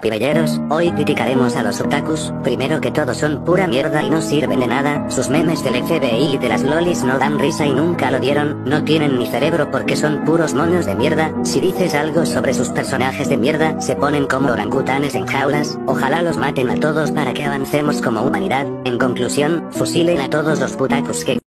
Pibelleros, hoy criticaremos a los otakus, primero que todos son pura mierda y no sirven de nada, sus memes del FBI y de las lolis no dan risa y nunca lo dieron, no tienen ni cerebro porque son puros monos de mierda, si dices algo sobre sus personajes de mierda, se ponen como orangutanes en jaulas, ojalá los maten a todos para que avancemos como humanidad, en conclusión, fusilen a todos los putakus que